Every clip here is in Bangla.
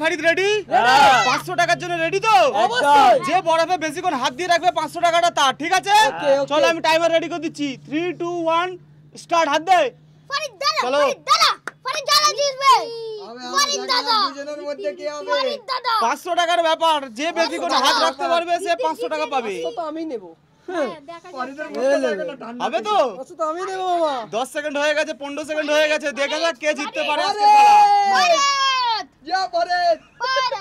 ফারিদ রেডি পাঁচশো টাকার জন্য রেডি তো? যে বরফে বেশিক্ষণ হাত দিয়ে রাখবে পাঁচশো টাকাটা তার ঠিক আছে. চলো আমি টাইমার রেডি করে দিচ্ছি। থ্রি টু ওয়ান স্টার্ট হাত দে। চলো। ফরিদ দাদা ফরিদ দাদা জিতবে ফরিদ দাদা। দুজনের মধ্যে কে হবে? ফরিদ দাদা। পাঁচশো টাকার ব্যাপার। যে বেশিক্ষণ। হাত রাখতে পারবে সে পাঁচশো টাকা পাবে। তো আমি নেব। হ্যাঁ, দেখা যাক। ফরিদের মধ্যে দেখো না, ঠান্ডা হবে তো? আমি নেব দশ সেকেন্ড হয়ে গেছে পনেরো সেকেন্ড হয়ে গেছে। দেখা যাক কে জিততে পারে আজকের আরে! খেলা। ফরিদ যা ফরিদ ফরিদ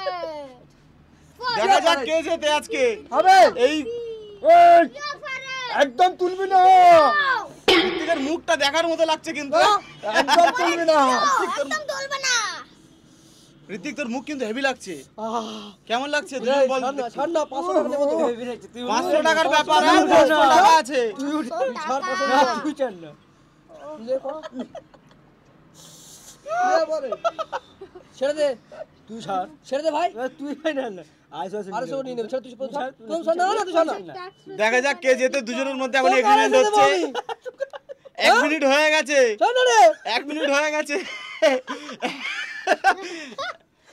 দেখা যাক কে জেতে আজকে। হবে। এই একদম তুলবি না। ঋত্বিকের মুখটা দেখার মতো লাগছে কিন্তু। একদম তুলবি না। একদম তুলবে না। ঋত্বিক তোর মুখ কিন্তু হেভি লাগছে। কেমন লাগছে? পাঁচশো টাকার ব্যাপার হ্যাঁ। টাকা আছে। তুই ছাড়। টাকা। তুই ছাড়। দে তুই ভাই তুই আরে সব নিয়ে নেবে ছেড়ে তুই প্রথম প্রথম ছাড়, না না তুই ছাড়। না দেখা যাক কে জেতে দুজনের মধ্যে এখন হচ্ছে এক মিনিট হয়ে গেছে। রে। এক মিনিট হয়ে গেছে।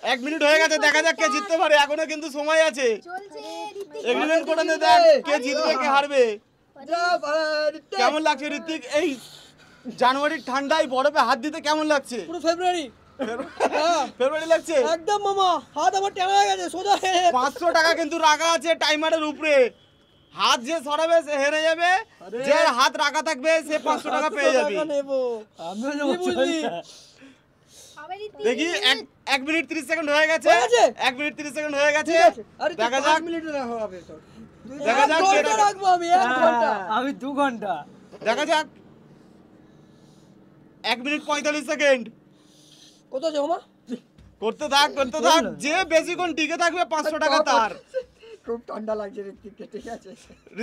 এক মিনিট হয়ে গেছে দেখা যাক কে জিততে পারে। এখনও কিন্তু সময় আছে। এগ্রিমেন্ট করে নে দেখ কে জিতবে কে হারবে। কেমন লাগছে ঋত্বিক? এই জানুয়ারির ঠান্ডায় বরফে হাত দিতে কেমন লাগছে? পুরো ফেব্রুয়ারি হ্যাঁ। লাগছে? একদম মামা। হাত আমার টেনা হয়ে গেছে সোজা পাঁচশো টাকা কিন্তু রাখা আছে টাইমারের উপরে। হাত যে সরাবে সে হেরে যাবে। যে হাত রাখা থাকবে সে পাঁচশো টাকা পেয়ে যাবে। দেখি এক মিনিট তিরিশ সেকেন্ড হয়ে গেছে। এক মিনিট তিরিশ সেকেন্ড হয়ে গেছে। দেখা যাক। মিনিট দেখা ঘণ্টা। আমি দু ঘণ্টা। দেখা যাক। এক মিনিট পঁয়তাল্লিশ সেকেন্ড। কত মামা করতে থাক করতে থাক। যে বেশিক্ষণ টিকে থাকবে পাঁচশো টাকা তার। খুব ঠান্ডা লাগছে ঋত্বিককে ঠিক আছে?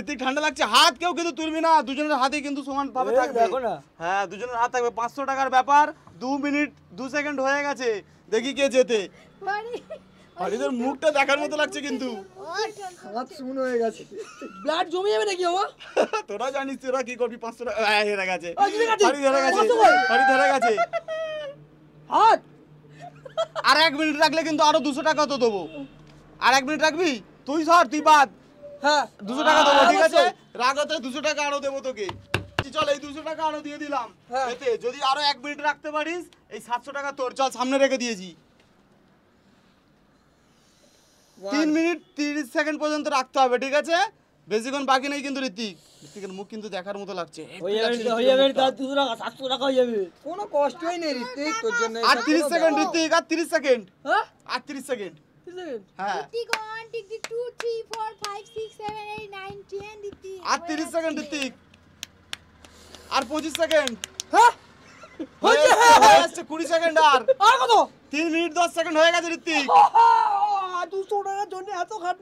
ঋতিক ঠান্ডা লাগছে। হাত কেউ কিন্তু তুলবি না দুজনের হাতে কিন্তু সমান এই থাকবে। দেখো না। হ্যাঁ দুজনের হাত থাকবে। পাঁচশো টাকার ব্যাপার দু মিনিট দু সেকেন্ড হয়ে গেছে। দেখি কে যেতে হরিদের মুখটা দেখার মতো লাগছে কিন্তু। হাত শুন হয়ে গেছে। ব্লাড জমে যাবে নাকি মামা তোরা জানিস তোরা কি করবি? পাঁচশো টাকা হেরে গেছে। হরি হেরে গেছে। হরি ধরে গেছে। হাত আর এক মিনিট রাখলে কিন্তু আরও দুশো টাকা তো দেবো। আর এক মিনিট রাখবি? তুই সর তুই বাদ। হ্যাঁ। দুশো টাকা দেবো ঠিক আছে। রাগতে দুশো টাকা আরও দেবো তোকে। চল এই দুশো টাকা আরও দিয়ে দিলাম। হ্যাঁ। এতে যদি আরও এক মিনিট রাখতে পারিস এই সাতশো টাকা তোর চল সামনে রেখে দিয়েছি। তিন মিনিট তিরিশ সেকেন্ড পর্যন্ত রাখতে হবে ঠিক আছে? বেশিক্ষণ বাকি নেই কিন্তু ঋতিক ঋতিকের মুখ কিন্তু দেখার মতো লাগছে। হয়ে হয়ে হয়ে কোনো কষ্টই নেই ঋত্বিক তোর জন্য আর তিরিশ সেকেন্ড। ঋতিক আর তিরিশ সেকেন্ড। হ্যাঁ? আর তিরিশ সেকেন্ড। হ্যাঁ। ঋতিক ঋতিক ঋতিক আর তিরিশ সেকেন্ড ঋতিক আর পঁচিশ সেকেন্ড। হ্যাঁ? হ্যাঁ, হয়ে হ্যাঁ। কুড়ি সেকেন্ড আর। আর কত? তিন মিনিট দশ সেকেন্ড হয়ে গেছে ঋতিক দুশো টাকার জন্য এত খাট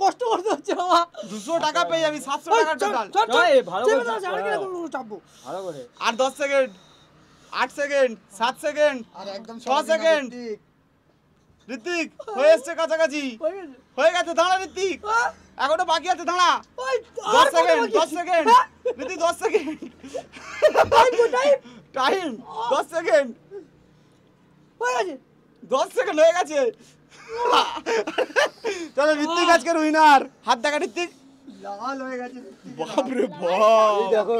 কষ্ট করতে হচ্ছে মামা দুশো টাকা পেয়ে যাবি সাতশো টাকা টোটাল। চাপবো। ভালো করে। আর দশ সেকেন্ড আট সেকেন্ড সাত সেকেন্ড আর একদম ছ সেকেন্ড। ঋত্বিক। হয়ে এসছে কাছাকাছি। হয়ে গেছে। দাঁড়া হ্যাঁ? এখনও বাকি আছে দাঁড়া। ওই, দশ সেকেন্ড দশ সেকেন্ড। হ্যাঁ? ঋতিক দশ সেকেন্ড। টাইম দশ সেকেন্ড। হয়ে গেছে। দশ সেকেন্ড হয়ে গেছে। চলো ঋত্বিক আজকের উইনার হাত দেখা ঋত্বিক। লাল হয়ে গেছে। বাপরে বাপ। দেখো।